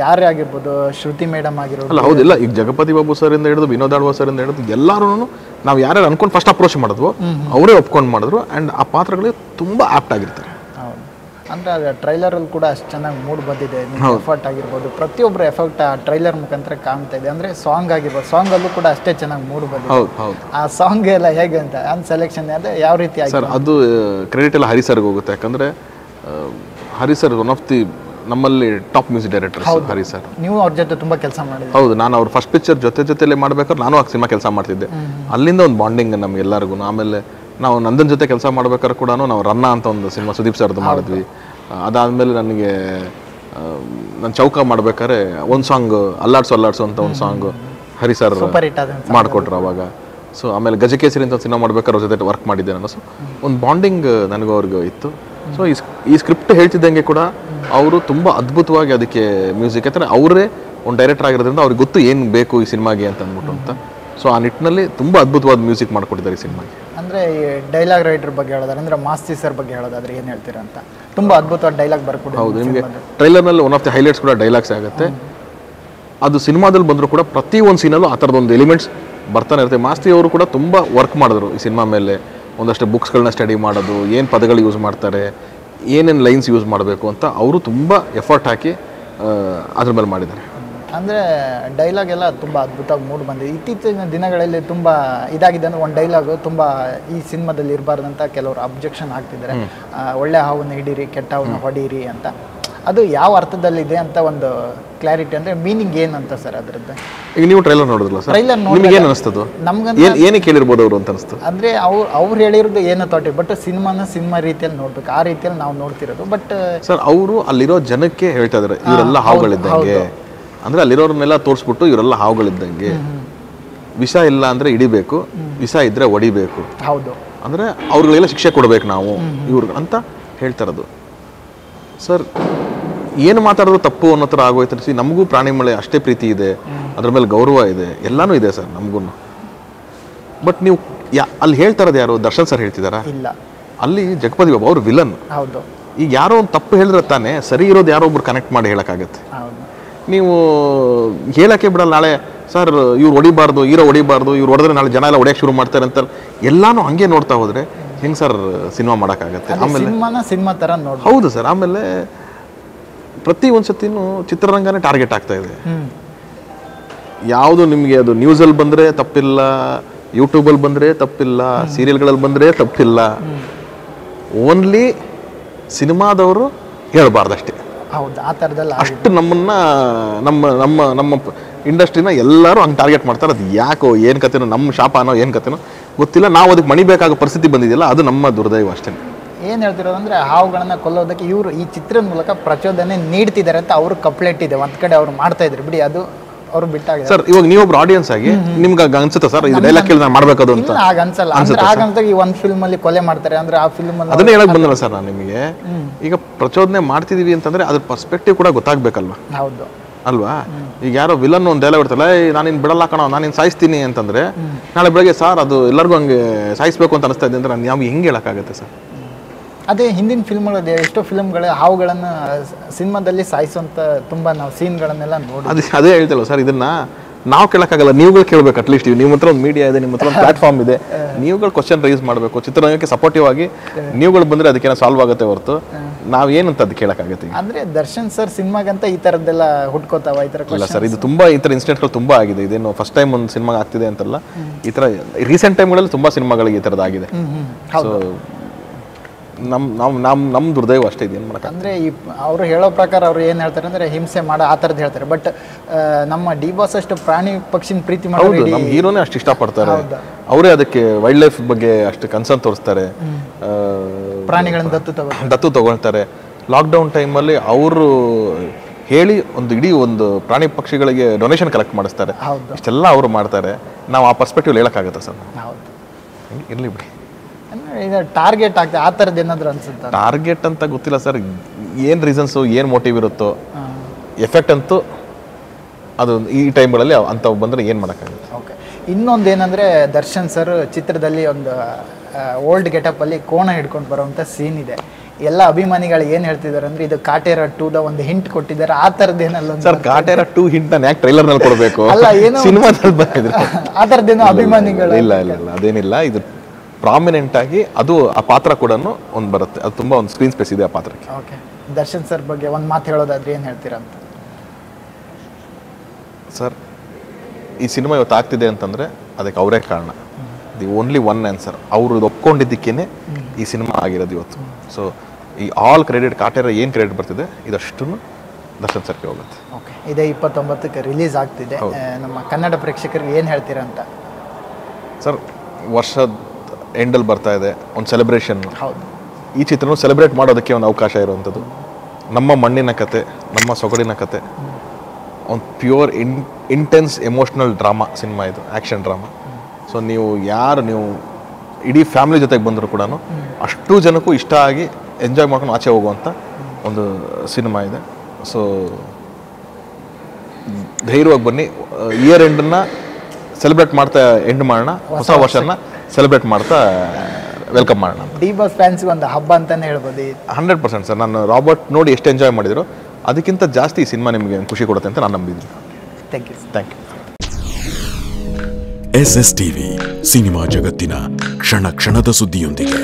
ಯಾರೇ ಆಗಿರ್ಬೋದು ಶ್ರುತಿ ಮೇಡಮ್ ಆಗಿರ್ಬೋದು. ಅಲ್ಲ ಹೌದಿಲ್ಲ. ಈಗ ಜಗಪತಿ ಬಾಬು ಸರ್ ಇಂದ ಹಿಡಿದು ವಿನೋದ್ ಆಳ್ವ ಸರ್ ಇಂದ ಹಿಡಿದು ಎಲ್ಲರೂ ನಾವು ಯಾರ್ಯಾರು ಅನ್ಕೊಂಡು ಫಸ್ಟ್ ಅಪ್ರೋಚ್ ಮಾಡಿದ್ವು ಅವರೇ ಒಪ್ಕೊಂಡು ಮಾಡಿದ್ರು. ಆ್ಯಂಡ್ ಆ ಪಾತ್ರಗಳಿಗೆ ತುಂಬ ಆಪ್ಟ್ ಆಗಿರ್ತಾರೆ. ಅಂದರೆ ಅದು ಟ್ರೈಲರಲ್ಲಿ ಕೂಡ ಅಷ್ಟು ಚೆನ್ನಾಗಿ ಮೂಡ್ ಬಂದಿದೆ. ಎಫರ್ಟ್ ಆಗಿರ್ಬೋದು. ಪ್ರತಿಯೊಬ್ಬರ ಎಫರ್ಟ್ ಆ ಟ್ರೈಲರ್ ಮುಖಾಂತರ ಕಾಣ್ತಾ ಇದೆ. ಅಂದರೆ ಸಾಂಗ್ ಆಗಿರ್ಬೋದು. ಸಾಂಗಲ್ಲೂ ಕೂಡ ಅಷ್ಟೇ ಚೆನ್ನಾಗಿ ಮೂಡ್ ಬಂದಿದೆ. ಹೌದು ಹೌದು. ಆ ಸಾಂಗ್ ಎಲ್ಲ ಹೇಗೆ ಅಂತ ಅನ್ ಸೆಲೆಕ್ಷನ್ ಅದೇ ಯಾವ ರೀತಿ ಸರ್ ಅದು ಕ್ರೆಡಿಟ್ ಎಲ್ಲ ಹರಿ ಸರ್ಗೆ ಹೋಗುತ್ತೆ. ಯಾಕಂದ್ರೆ Hari sir one of the ನಮ್ಮಲ್ಲಿ top music director Hari sir. ನೀವು ಅವ್ರ ಜೊತೆ ತುಂಬಾ ಕೆಲಸ ಮಾಡಿದ್ರಿ ಹೌದು ನಾನು ಅವ್ರ ಫಸ್ಟ್ ಪಿಕ್ಚರ್ ಜೊತೆ ಜೊತೆಲೆ ಮಾಡ್ಬೇಕಾದ್ರೆ ನಾನು ಆ ಸಿನಿಮಾ ಕೆಲಸ ಮಾಡ್ತಿದ್ದೆ. ಅಲ್ಲಿಂದ ಒಂದು ಬಾಂಡಿಂಗ್ ನಮ್ಗೆಲ್ಲರಿಗೂ ಆಮೇಲೆ ನಾವು ನಂದನ್ ಜೊತೆ ಕೆಲಸ ಮಾಡ್ಬೇಕಾದ್ರೆ ಕೂಡ ನಾವು ರನ್ನ ಅಂತ ಒಂದು ಸಿನಿಮಾ ಸುದೀಪ್ ಸರ್ದು ಮಾಡಿದ್ವಿ. ಅದಾದಮೇಲೆ ನನಗೆ ನಾನು ಚೌಕ ಮಾಡ್ಬೇಕಾದ್ರೆ ಒಂದು ಸಾಂಗ್ ಅಲ್ಲಾಡ್ಸು ಅಲ್ಲಾಡ್ಸು ಅಂತ ಒಂದು ಸಾಂಗ್ ಹರಿ ಸರ್ ಮಾಡಿಕೊಟ್ರು ಅವಾಗ. ಸೊ ಆಮೇಲೆ ಗಜಕೇಸರಿ ಅಂತ ಸಿನಿಮಾ ಮಾಡ್ಬೇಕಾದ್ರೆ ಅವ್ರ ಜೊತೆ ವರ್ಕ್ ಮಾಡಿದ್ದೆ ನಾನು. ಸೊ ಒಂದು ಬಾಂಡಿಂಗ್ ನನಗೂ ಅವ್ರಿಗೂ ಇತ್ತು. ಸೊ ಈ ಸ್- ಈ ಸ್ಕ್ರಿಪ್ಟ್ ಹೇಳ್ತಿದ್ದಂಗೆ ಕೂಡ ಅವರು ತುಂಬ ಅದ್ಭುತವಾಗಿ ಅದಕ್ಕೆ ಮ್ಯೂಸಿಕ್ ಯಾಕಂದರೆ ಅವರೇ ಒಂದು ಡೈರೆಕ್ಟರ್ ಆಗಿರೋದ್ರಿಂದ ಅವ್ರಿಗೆ ಗೊತ್ತು ಏನು ಬೇಕು ಈ ಸಿನಿಮಾಗೆ ಅಂತ. ಅಂದ್ಬಿಟ್ಟು ಅಂತ ಸೊ ಆ ನಿಟ್ಟಿನಲ್ಲಿ ತುಂಬ ಅದ್ಭುತವಾದ ಮ್ಯೂಸಿಕ್ ಮಾಡಿಕೊಟ್ಟಿದ್ದಾರೆ ಈ ಸಿನಿಮಾಗೆ. ಅಂದರೆ ಈ ಡೈಲಾಗ್ ರೈಟರ್ ಬಗ್ಗೆ ಹೇಳೋದಾದ್ರೆ ಅಂದರೆ ಮಾಸ್ತಿ ಸರ್ ಬಗ್ಗೆ ಹೇಳೋದಾದ್ರೆ ಏನು ಹೇಳ್ತೀರಾ ಅಂತ. ತುಂಬ ಅದ್ಭುತವಾದ ಡೈಲಾಗ್ ಬರ್ಕೊಡಿ ಹೌದು ನಿಮಗೆ ಟ್ರೈಲರ್ನಲ್ಲಿ ಒನ್ ಆಫ್ ದಿ ಹೈಲೈಟ್ಸ್ ಕೂಡ ಡೈಲಾಗ್ಸ್ ಆಗುತ್ತೆ. ಅದು ಸಿನಿಮಾದಲ್ಲಿ ಬಂದರೂ ಕೂಡ ಪ್ರತಿ ಒಂದು ಸೀನಲ್ಲೂ ಆ ಥರದೊಂದು ಎಲಿಮೆಂಟ್ಸ್ ಬರ್ತಾನೆ ಇರುತ್ತೆ. ಮಾಸ್ತಿ ಅವರು ಕೂಡ ತುಂಬ ವರ್ಕ್ ಮಾಡಿದ್ರು ಈ ಸಿನಿಮಾ ಮೇಲೆ. ಒಂದಷ್ಟು ಬುಕ್ಸ್ಗಳನ್ನ ಸ್ಟಡಿ ಮಾಡೋದು ಏನು ಪದಗಳು ಯೂಸ್ ಮಾಡ್ತಾರೆ ಏನೇನು ಲೈನ್ಸ್ ಯೂಸ್ ಮಾಡಬೇಕು ಅಂತ ಅವರು ತುಂಬ ಎಫರ್ಟ್ ಹಾಕಿ ಅದ್ರ ಮೇಲೆ ಮಾಡಿದ್ದಾರೆ. ಅಂದರೆ ಡೈಲಾಗ್ ಎಲ್ಲ ತುಂಬ ಅದ್ಭುತವಾಗಿ ಮೂಡ್ ಬಂದಿದೆ. ಇತ್ತೀಚಿನ ದಿನಗಳಲ್ಲಿ ತುಂಬ ಇದಾಗಿದೆ ಅಂದರೆ ಒಂದು ಡೈಲಾಗು ತುಂಬ ಈ ಸಿನಿಮಾದಲ್ಲಿ ಇರಬಾರ್ದಂತ ಕೆಲವರು ಅಬ್ಜೆಕ್ಷನ್ ಆಗ್ತಿದ್ದಾರೆ ಒಳ್ಳೆ ಹಾವನ್ನು ಹಿಡೀರಿ ಕೆಟ್ಟ ಹಾವನ್ನು ಹೊಡೀರಿ ಅಂತ. ಅದು ಯಾವ ಅರ್ಥದಲ್ಲಿದೆ ಅಂತ ಒಂದು ಕ್ಲಾರಿಟಿ ಅಂದರೆ ಮೀನಿಂಗ್ ಏನಂತ ಸರ್ ಅದರದ್ದು? ಈಗ ನೀವು ಟ್ರೈಲರ್ ನೋಡಿದ್ರಲ್ಲ ಸರ್? ಟ್ರೈಲರ್ ನೋಡಿ ಏನು ಅನಿಸ್ತದು ನಮ್ಗಂತ ಏನು ಕೇಳಿರ್ಬೋದು ಅವರು ಅಂತ ಅನಿಸ್ತು? ಅಂದರೆ ಅವ್ರು ಅವ್ರು ಹೇಳಿರೋದು ಏನೋ ತೋಟಿ ಬಟ್ ಸಿನಿಮಾನ ಸಿನಿಮಾ ರೀತಿಯಲ್ಲಿ ನೋಡ್ಬೇಕು. ಆ ರೀತಿಯಲ್ಲಿ ನಾವು ನೋಡ್ತಿರೋದು. ಬಟ್ ಸರ್ ಅವರು ಅಲ್ಲಿರೋ ಜನಕ್ಕೆ ಹೇಳ್ತಾ ಇದ್ದಾರೆ ಇವರೆಲ್ಲ ಹಾವುಗಳಿದ್ದಂಗೆ. ಅಂದ್ರೆ ಅಲ್ಲಿರೋರ್ನೆಲ್ಲ ತೋರಿಸ್ಬಿಟ್ಟು ಇವರೆಲ್ಲ ಹಾವುಗಳಿದ್ದಂಗೆ. ವಿಷ ಇಲ್ಲ ಅಂದ್ರೆ ಹಿಡಿಬೇಕು ವಿಷ ಇದ್ರೆ ಒಡಿಬೇಕು ಹೌದು. ಅಂದ್ರೆ ಅವ್ರಿಗೆಲ್ಲ ಶಿಕ್ಷೆ ಕೊಡ್ಬೇಕು ನಾವು ಇವ್ರಿಗೆ ಅಂತ ಹೇಳ್ತಾರದು. ಸರ್ ಏನು ಮಾತಾಡೋದು ತಪ್ಪು ಅನ್ನೋ ಥರ ಆಗೋಯ್ತು ಸಿ ನಮಗೂ ಪ್ರಾಣಿ ಮಳೆ ಅಷ್ಟೇ ಪ್ರೀತಿ ಇದೆ ಅದ್ರ ಮೇಲೆ ಗೌರವ ಇದೆ ಎಲ್ಲಾನು ಇದೆ ಸರ್ ನಮಗೂ ಬಟ್ ನೀವು ಯಾ ಅಲ್ಲಿ ಹೇಳ್ತಾರದು ಯಾರು? ದರ್ಶನ್ ಸರ್ ಹೇಳ್ತಿದಾರ? ಇಲ್ಲ. ಅಲ್ಲಿ ಜಗಪತಿ ಬಾಬು ಅವ್ರು ವಿಲನ್. ಹೌದು. ಈಗ ಯಾರೋ ಒಂದು ತಪ್ಪು ಹೇಳಿದ್ರೆ ತಾನೇ ಸರಿ ಇರೋದು ಯಾರೋ ಒಬ್ರು ಕನೆಕ್ಟ್ ಮಾಡಿ ಹೇಳೋಕ್ಕಾಗತ್ತೆ. ನೀವು ಹೇಳೋಕ್ಕೆ ಬಿಡಲ್ಲ ನಾಳೆ ಸರ್ ಇವ್ರು ಹೊಡಿಬಾರ್ದು ಹೀರೋ ಹೊಡಿಬಾರ್ದು ಇವ್ರು ಹೊಡೆದ್ರೆ ನಾಳೆ ಜನ ಎಲ್ಲ ಹೊಡೆಯಕ್ಕೆ ಶುರು ಮಾಡ್ತಾರೆ ಅಂತ. ಎಲ್ಲಾನು ಹಂಗೆ ನೋಡ್ತಾ ಹೋದರೆ ಹೆಂಗ್ ಸರ್ ಸಿನಿಮಾ ಮಾಡೋಕ್ಕಾಗತ್ತೆ? ಆಮೇಲೆ ಸಿನಿಮಾನ ಸಿನಿಮಾ ಥರ ನೋಡಿ ಹೌದು ಸರ್ ಆಮೇಲೆ ಪ್ರತಿ ಒಂದು ಸತಿನೂ ಚಿತ್ರರಂಗನೇ ಟಾರ್ಗೆಟ್ ಆಗ್ತಾ ಇದೆ. ಯಾವುದು ನಿಮಗೆ ಅದು ನ್ಯೂಸಲ್ಲಿ ಬಂದರೆ ತಪ್ಪಿಲ್ಲ ಯೂಟ್ಯೂಬಲ್ಲಿ ಬಂದರೆ ತಪ್ಪಿಲ್ಲ ಸೀರಿಯಲ್ಗಳಲ್ಲಿ ಬಂದರೆ ತಪ್ಪಿಲ್ಲ. ಓನ್ಲಿ ಸಿನಿಮಾದವರು ಹೇಳ್ಬಾರ್ದಷ್ಟೇ. ಹೌದು ಆ ಥರದಲ್ಲಿ ಅಷ್ಟು ನಮ್ಮನ್ನ ನಮ್ಮ ನಮ್ಮ ನಮ್ಮ ಇಂಡಸ್ಟ್ರಿನ ಎಲ್ಲರೂ ಹಂಗೆ ಟಾರ್ಗೆಟ್ ಮಾಡ್ತಾರೆ. ಅದು ಯಾಕೋ ಏನು ಕತೆನೋ ನಮ್ಮ ಶಾಪನೋ ಏನು ಕತೆನೋ ಗೊತ್ತಿಲ್ಲ. ನಾವು ಅದಕ್ಕೆ ಮಣಿಬೇಕಾಗೋ ಪರಿಸ್ಥಿತಿ ಬಂದಿದೆಯಲ್ಲ ಅದು ನಮ್ಮ ದುರ್ದೈವ ಅಷ್ಟೇ. ಏನು ಹೇಳ್ತಿರೋದು ಅಂದರೆ ಹಾವುಗಳನ್ನು ಕೊಲ್ಲೋದಕ್ಕೆ ಇವರು ಈ ಚಿತ್ರದ ಮೂಲಕ ಪ್ರಚೋದನೆ ನೀಡ್ತಿದ್ದಾರೆ ಅಂತ ಅವರು ಕಂಪ್ಲೇಂಟ್ ಇದೆ ಒಂದು ಕಡೆ ಅವ್ರು ಮಾಡ್ತಾಯಿದ್ರು ಬಿಡಿ ಅದು ಅವ್ರು ಬಿಟ್ಟಾಗ ಸರ್ ಇವಾಗ ನೀವೊಬ್ರು ಆಡಿಯನ್ಸ್ ಆಗಿ ನಿಮ್ಗೆ ಅನ್ಸುತ್ತೆ ಸರ್? ಇದು ಡೈಲಾಗ್ ಕೇಳಿ ನಾನು ಮಾಡಬೇಕು ಅಂತ? ಆಗ ಅನ್ಸಲ್ಲ. ಅಂದ್ರೆ ಹಾಗಂತ ಈ ಒಂದು ಫಿಲ್ಮ್ ಅಲ್ಲಿ ಕೊಲೆ ಮಾಡ್ತಾರೆ. ಅಂದ್ರೆ ಆ ಫಿಲ್ಮ್ ಅಲ್ಲಿ ಅದನ್ನೇ ಹೇಳಕ್ ಬಂದಲ್ಲ ಸರ್ ನಾನು ನಿಮಗೆ. ಈಗ ಪ್ರಚೋದನೆ ಮಾಡ್ತಿದೀವಿ ಅಂತಂದ್ರೆ ಅದ್ರ ಪರ್ಸ್ಪೆಕ್ಟಿವ್ ಕೂಡ ಗೊತ್ತಾಗ್ಬೇಕಲ್ವಾ? ಹೌದು. ಅಲ್ವಾ? ಈಗ ಯಾರೋ ವಿಲನ್ ಒಂದು ಡೈಲಾಗ್ ಏ ನಿನ ನಾನಿನ್ ಬಿಡಲ್ಲ ನಾನು ನಾನಿನ್ ಸಾಯಿಸ್ತೀನಿ ಅಂತಂದ್ರೆ ನಾಳೆ ಬೆಳಗ್ಗೆ ಸರ್ ಅದು ಎಲ್ಲರಿಗೂ ಹಂಗೆ ಸಾಯಿಸ್ಬೇಕು ಅಂತ ಅನಿಸ್ತಾ ಇದೆ ಅಂದ್ರೆ ನಾನು ಯಾವ ಹೆಂಗೆ ಹೇಳಕ್ಕಾಗತ್ತೆ ಸರ್? ಅದೇ ಹಿಂದಿನ ಫಿಲ್ಮ್ಗಳಲ್ಲಿ ಎಷ್ಟೋ ಫಿಲ್ಮ್ಗಳು ಹಾವುಗಳನ್ನ ಸಿನಿಮಾದಲ್ಲಿ ಸಾಯಿಸುವಂತ ತುಂಬಾ ನಾವು ಸೀನ್ಗಳನ್ನೆಲ್ಲ ನೋಡಿ ಅದೇ ಅದೇ ಹೇಳ್ತಲ್ಲ ಸರ್ ಇದನ್ನ ನಾವು ಕೇಳೋಕ್ಕಾಗಲ್ಲ ನೀವುಗಳು ಕೇಳಬೇಕು ಅಟ್ಲೀಸ್ಟ್ ನಿಮ್ಮ ಹತ್ರ ಒಂದು ಮೀಡಿಯಾ ಇದೆ ನಿಮ್ಮ ಹತ್ರ ಒಂದು ಪ್ಲಾಟ್ಫಾರ್ಮ್ (laughs) ಇದೆ. ನೀವುಗಳು ಕ್ವಶನ್ ರೈಸ್ ಮಾಡಬೇಕು ಚಿತ್ರರಂಗಕ್ಕೆ ಸಪೋರ್ಟಿವ್ ಆಗಿ ನೀವುಗಳು ಬಂದ್ರೆ ಅದಕ್ಕೇನೋ ಸಾಲ್ವ್ ಆಗುತ್ತೆ ಹೊರತು. ನಾವು ಅದು ಕೇಳಕ್ಕಾಗತ್ತೆ ಅಂದರೆ ದರ್ಶನ್ ಸರ್ ಸಿನಿಮಾಗಂತ ಈ ಥರದ್ದೆಲ್ಲ ಹುಟ್ಕೋತಾವ ಈ ತರ ಇಲ್ಲ ಸರ್ ಇದು ತುಂಬಾ ಈ ಥರ ಇನ್ಸಿಡೆಂಟ್ಗಳು ತುಂಬಾ ಆಗಿದೆ. ಇದೇನು ಫಸ್ಟ್ ಟೈಮ್ ಒಂದು ಸಿನಿಮಾ ಆಗ್ತಿದೆ ಅಂತಲ್ಲ. ಈ ಥರ ರೀಸೆಂಟ್ ಟೈಮ್ಗಳಲ್ಲಿ ತುಂಬಾ ಸಿನಿಮಾಗಳಿಗೆ ಈ ಥರದ್ದು ಆಗಿದೆ. ಹ್ಮ್ ಹ್ಮ್. ಸೊ ನಮ್ ನಾವು ನಮ್ ನಮ್ಮ ದುರ್ದೈವ ಅಷ್ಟೇ ಇದೆ ಏನು ಮಾಡಕ್ಕೆ ಅಂದ್ರೆ ಈ ಅವರು ಹೇಳೋ ಪ್ರಕಾರ ಅವ್ರು ಏನು ಹೇಳ್ತಾರೆ ಅಂದ್ರೆ ಹಿಂಸೆ ಮಾಡೋ ಆ ಥರದ್ದು ಹೇಳ್ತಾರೆ. ಬಟ್ ನಮ್ಮ ಡಿ ಬಾಸ್ ಅಷ್ಟು ಪ್ರಾಣಿ ಪಕ್ಷಿನ ಪ್ರೀತಿ ಮಾಡಿ ನಮ್ಮ ಹೀರೋನೇ ಅಷ್ಟು ಇಷ್ಟಪಡ್ತಾರೆ. ಅವರೇ ಅದಕ್ಕೆ ವೈಲ್ಡ್ ಲೈಫ್ ಬಗ್ಗೆ ಅಷ್ಟು ಕನ್ಸರ್ನ್ ತೋರಿಸ್ತಾರೆ. ಪ್ರಾಣಿಗಳನ್ನ ದತ್ತು ತಗೋ ದತ್ತು ತಗೊಳ್ತಾರೆ. ಲಾಕ್ಡೌನ್ ಟೈಮಲ್ಲಿ ಅವರು ಹೇಳಿ ಒಂದು ಇಡೀ ಒಂದು ಪ್ರಾಣಿ ಪಕ್ಷಿಗಳಿಗೆ ಡೊನೇಷನ್ ಕಲೆಕ್ಟ್ ಮಾಡಿಸ್ತಾರೆ. ಇಷ್ಟೆಲ್ಲ ಅವರು ಮಾಡ್ತಾರೆ. ನಾವು ಆ ಪರ್ಸ್ಪೆಕ್ಟಿವ್ ಹೇಳಕ್ಕಾಗತ್ತೆ ಸರ್? ಹೌದು. ಇರಲಿ ಬಿಡಿ. ಟಾರ್ಗೆಟ್ ಆಗ್ತದೆ ಆ ಥರದ್ದು ಏನಾದರೂ ಅನ್ಸುತ್ತೆ? ಟಾರ್ಗೆಟ್ ಅಂತ ಗೊತ್ತಿಲ್ಲ ಸರ್. ಏನು ರೀಸನ್ಸು ಏನು ಮೋಟಿವ್ ಇರುತ್ತೋ ಎಫೆಕ್ಟ್ ಅಂತೂ ಅದು ಈ ಟೈಮ್ಗಳಲ್ಲಿ ಅಂಥವು ಬಂದರೆ ಏನು ಮಾಡೋಕ್ಕಾಗುತ್ತೆ ಓಕೆ ಇನ್ನೊಂದು ಏನಂದರೆ ದರ್ಶನ್ ಸರ್ ಚಿತ್ರದಲ್ಲಿ ಒಂದು ಓಲ್ಡ್ ಗೆಟಪ್ಪಲ್ಲಿ ಕೋಣ ಹಿಡ್ಕೊಂಡು ಬರೋವಂಥ ಸೀನ್ ಇದೆ. ಎಲ್ಲ ಅಭಿಮಾನಿಗಳು ಏನು ಹೇಳ್ತಿದ್ದಾರೆ ಅಂದರೆ ಇದು ಕಾಟೇರ ಟೂದ ಒಂದು ಹಿಂಟ್ ಕೊಟ್ಟಿದ್ದಾರೆ. ಆ ಥರದ್ದೇನಲ್ಲ ಸರ್ ಕಾಟೇರ ಟೂ ಹಿಂಟ್ ನಾನು ಯಾಕೆ ಟ್ರೈಲರ್ನಲ್ಲಿ ಕೊಡಬೇಕು? ಅಲ್ಲ, ಏನು ಸಿನಿಮಾದಲ್ಲಿ ಬಂದಿದ್ರೆ ಆ ಥರದ್ದೇನೋ ಅಭಿಮಾನಿಗಳು ಇಲ್ಲ ಇಲ್ಲ ಇಲ್ಲ ಅದೇನಿಲ್ಲ. ಇದು ಪ್ರಾಮಿನೆಂಟ್ ಆಗಿ ಅದು ಆ ಪಾತ್ರ ಕೂಡ ಒಂದು ಬರುತ್ತೆ. ಅದು ತುಂಬ ಒಂದು ಸ್ಕ್ರೀನ್ ಸ್ಪೇಸ್ ಇದೆ ಆ ಪಾತ್ರಕ್ಕೆ. ಓಕೆ ದರ್ಶನ್ ಸರ್ ಬಗ್ಗೆ ಒಂದು ಮಾತು ಹೇಳೋದಾದ್ರೆ ಏನು ಹೇಳ್ತೀರಾ ಅಂತ? ಸರ್ ಈ ಸಿನಿಮಾ ಇವತ್ತು ಆಗ್ತಿದೆ ಅಂತಂದರೆ ಅದಕ್ಕೆ ಅವರೇ ಕಾರಣ. ದಿ ಓನ್ಲಿ ಒನ್ ಆನ್ಸರ್ ಅವರು ಒಪ್ಕೊಂಡಿದ್ದಕ್ಕೇನೆ ಈ ಸಿನಿಮಾ ಆಗಿರೋದು ಇವತ್ತು. ಸೊ ಈ ಆಲ್ ಕ್ರೆಡಿಟ್ ಕಾಟೇರ ಏನು ಕ್ರೆಡಿಟ್ ಬರ್ತಿದೆ ಇದಷ್ಟು ದರ್ಶನ್ ಸರ್ಗೆ ಹೋಗುತ್ತೆ. ಓಕೆ ಇದೇ ಇಪ್ಪತ್ತೊಂಬತ್ತಕ್ಕೆ ರಿಲೀಸ್ ಆಗ್ತಿದೆ. ನಮ್ಮ ಕನ್ನಡ ಪ್ರೇಕ್ಷಕರಿಗೆ ಏನು ಹೇಳ್ತೀರಾ ಅಂತ? ಸರ್ ವರ್ಷದ ಎಂಡಲ್ಲಿ ಬರ್ತಾ ಇದೆ ಒಂದು ಸೆಲೆಬ್ರೇಷನ್ ಈ ಚಿತ್ರನೂ ಸೆಲೆಬ್ರೇಟ್ ಮಾಡೋದಕ್ಕೆ ಒಂದು ಅವಕಾಶ ಇರುವಂಥದ್ದು. ನಮ್ಮ ಮಣ್ಣಿನ ಕತೆ ನಮ್ಮ ಸೊಗಡಿನ ಕತೆ. ಒಂದು pure in intense emotional drama cinema ಇದು ಆ್ಯಕ್ಷನ್ ಡ್ರಾಮಾ ಸೊ ನೀವು ಯಾರು ನೀವು ಇಡೀ ಫ್ಯಾಮಿಲಿ ಜೊತೆಗೆ ಬಂದರೂ ಕೂಡ ಅಷ್ಟು ಜನಕ್ಕೂ ಇಷ್ಟ ಆಗಿ ಎಂಜಾಯ್ ಮಾಡ್ಕೊಂಡು ಆಚೆ ಹೋಗುವಂಥ ಒಂದು ಸಿನಿಮಾ ಇದೆ. ಸೊ ಧೈರ್ಯವಾಗಿ ಬನ್ನಿ. ಇಯರ್ ಎಂಡನ್ನು ಸೆಲೆಬ್ರೇಟ್ ಮಾಡ್ತಾ ಎಂಡ್ ಮಾಡೋಣ. ಹೊಸ ವರ್ಷನ ಸೆಲೆಬ್ರೇಟ್ ಮಾಡ್ತಾ ವೆಲ್ಕಮ್ ಮಾಡೋಣ ಡಿ ಬಾಸ್ ಫ್ಯಾನ್ಸ್ಗೆ ಒಂದು ಹಬ್ಬ ಅಂತಲೇ ಹೇಳ್ಬೋದು. ಈ ಹಂಡ್ರೆಡ್ ಪರ್ಸೆಂಟ್ ಸರ್ ನಾನು ರಾಬರ್ಟ್ ನೋಡಿ ಎಷ್ಟು ಎಂಜಾಯ್ ಮಾಡಿದ್ರು. ಅದಕ್ಕಿಂತ ಜಾಸ್ತಿ ಈ ಸಿನಿಮಾ ನಿಮಗೆ ಖುಷಿ ಕೊಡುತ್ತೆ ಅಂತ ನಾನು ನಂಬಿದ್ದೀನಿ. Thank you thank you S S TV cinema ಜಗತ್ತಿನ ಕ್ಷಣ ಕ್ಷಣದ ಸುದ್ದಿಯೊಂದಿಗೆ.